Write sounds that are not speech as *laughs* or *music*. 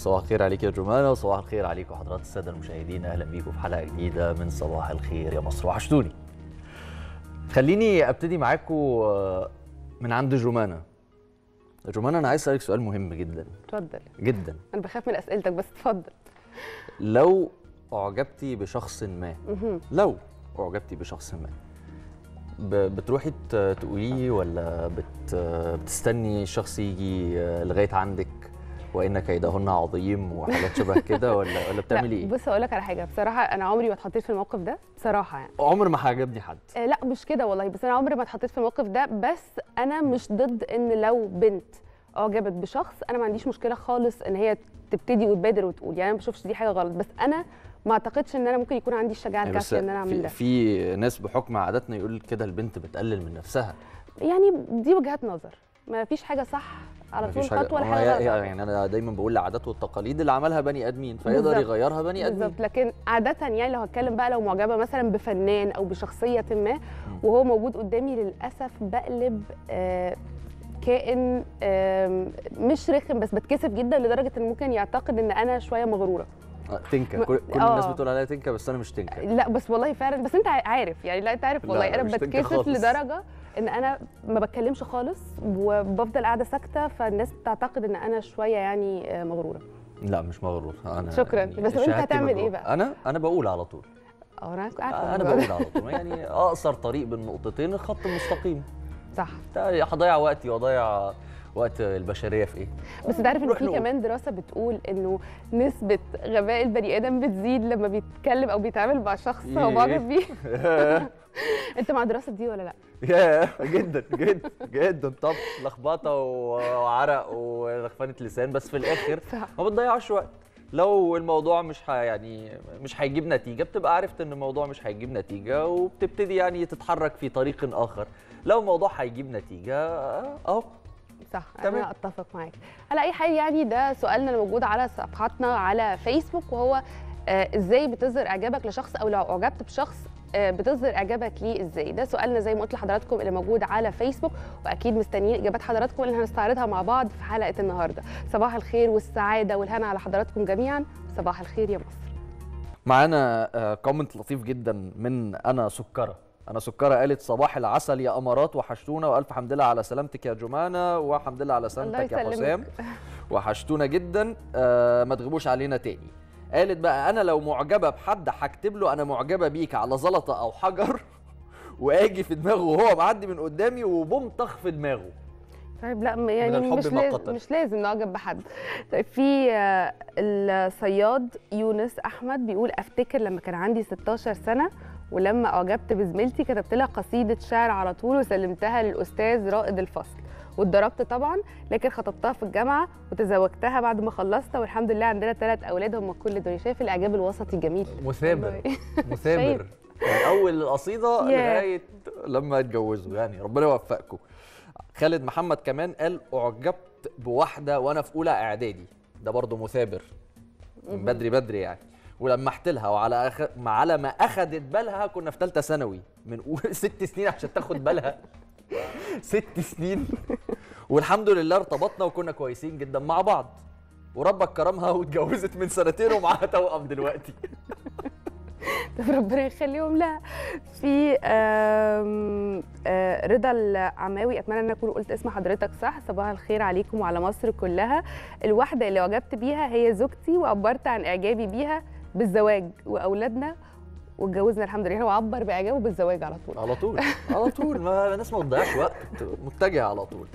صباح الخير عليك يا جمانة وصباح الخير عليكم حضرات السادة المشاهدين. أهلا بيكم في حلقة جديدة من صباح الخير يا مصر. وحشتوني. خليني أبتدي معاكم آه، من عند جمانة. جمانة أنا عايز أسألك سؤال مهم جدا. اتفضل. جدا. أنا بخاف من أسئلتك بس اتفضل. لو أعجبتي بشخص ما. لو أعجبتي بشخص ما بتروحي تقوليه ولا بت بتستني الشخص يجي آه، لغاية عندك؟ وإن كيدهن عظيم وحاجات شبه كده ولا ولا بتعملي لا إيه؟ بص أقول لك على حاجة. بصراحة أنا عمري ما اتحطيت في الموقف ده بصراحة يعني. عمر ما عجبني حد. آه لا مش كده والله. بس أنا عمري ما اتحطيت في الموقف ده بس أنا مش ضد إن لو بنت أعجبت بشخص أنا ما عنديش مشكلة خالص إن هي تبتدي وتبادر وتقول. يعني أنا ما بشوفش دي حاجة غلط بس أنا ما أعتقدش إن أنا ممكن يكون عندي الشجاعة بس الكافية إن أنا أعمل ده. في ناس بحكم عاداتنا يقول كده البنت بتقلل من نفسها. يعني دي وجهات نظر. ما فيش حاجة صح على طول خطوة ولا ما حاجة هي- غلط يعني أنا دايما بقول العادات والتقاليد اللي عملها بني آدمين فيقدر. يغيرها بني آدمين. بالظبط. لكن عادة يعني لو هتكلم بقى لو معجبة مثلا بفنان أو بشخصية ما وهو موجود قدامي للأسف بقلب آه، كائن مش رخم بس بتكسف جدا لدرجة إن ممكن يعتقد إن أنا شوية مغرورة. آه، تنكا م- كل, الناس آه. بتقول عليها تنكا بس أنا مش تنكا لا بس والله فعلا بس أنت عارف. يعني لا أنت عارف والله. تنكة بتكسف خالص. إن أنا ما بتكلمش خالص وبفضل قاعدة ساكتة فالناس تعتقد إن أنا شوية يعني آه، مغرورة لا مش مغرور أنا شكراً. يعني بس شهادتي هتعمل إيه مغرور. بقى؟ أنا أنا بقول على طول أنا ده. بقول على طول يعني *laughs* أقصر طريق بين نقطتين الخط المستقيم صح هضيع وقتي واضيع وقت البشرية في إيه بس انت عارف إن في. كمان دراسة بتقول إنه نسبة غباء البني آدم بتزيد لما بيتكلم أو بيتعامل مع شخص هو؟ معجب بيه *laughs* *laughs* أنت مع الدراسه دي ولا لأ ياه جدا جدا جدا طب لخبطة وعرق ولخفانه لسان بس في الآخر. ما بتضيعش وقت لو الموضوع مش. يعني مش هيجيب نتيجة بتبقى عرفت إن الموضوع مش هيجيب نتيجة وبتبتدي يعني تتحرك في طريق آخر لو الموضوع هيجيب نتيجة أهو صح تمام. أنا أتفق معاك. على أي حال يعني ده سؤالنا الموجود على صفحاتنا على فيسبوك وهو آه، إزاي بتظهر إعجابك لشخص أو لو أعجبت بشخص آه، بتظهر إعجابك ليه إزاي؟ ده سؤالنا زي ما قلت لحضراتكم اللي موجود على فيسبوك وأكيد مستنيين إجابات حضراتكم اللي هنستعرضها مع بعض في حلقة النهارده. صباح الخير والسعادة والهنا على حضراتكم جميعا. صباح الخير يا مصر. معانا كومنت لطيف جدا من أنا سكرة. أنا سكرة قالت صباح العسل يا أمارات وحشتونا وألف حمد لله على سلامتك يا جمانه وحمد لله على سلامتك يا. حسام. وحشتونا جدا. آه ما تغيبوش علينا تاني. قالت بقى أنا لو معجبة بحد هكتب له أنا معجبة بيك على زلطة أو حجر *laughs* وآجي في دماغه وهو معدي من قدامي وبمطخ في دماغه. طيب لا يعني مش لازم قتل. مش لازم نعجب بحد. طيب في آه، الصياد يونس أحمد بيقول أفتكر لما كان عندي 16 سنة ولما أعجبت بزميلتي كتبت لها قصيدة شعر على طول وسلمتها للأستاذ رائد الفصل. واتضربت طبعا لكن خطبتها في الجامعة وتزوجتها بعد ما خلصت والحمد لله عندنا ثلاث أولاد هم كل دول. شايف الإعجاب الوسطي جميل. مثابر. *laughs* مثابر. من أول القصيدة. لغاية لما اتجوزوا يعني ربنا يوفقكم. خالد محمد كمان قال أعجبت بواحدة وأنا في أولى إعدادي. ده برضه مثابر. من بدري بدري يعني. ولمحت لها وعلى أخ... على ما أخذت بالها كنا في ثالثه ثانوي. من *laughs* ست سنين عشان تاخد بالها. ست سنين. والحمد لله ارتبطنا وكنا كويسين جدا مع بعض. وربك كرمها واتجوزت من سنتين ومعاها توأم دلوقتي. *laughs* طب ربنا يخليهم. لها في رضا العماوي أتمنى إن أكون قلت اسم حضرتك صح. صباح الخير عليكم وعلى مصر كلها. الواحدة اللي وجبت بيها هي زوجتي وعبرت عن إعجابي بيها. بالزواج وأولادنا واتجوزنا الحمد لله. هو عبر بإعجابه بالزواج على طول. على طول. *laughs* على طول. ما الناس ما بتضيعش وقت. متجهه على طول.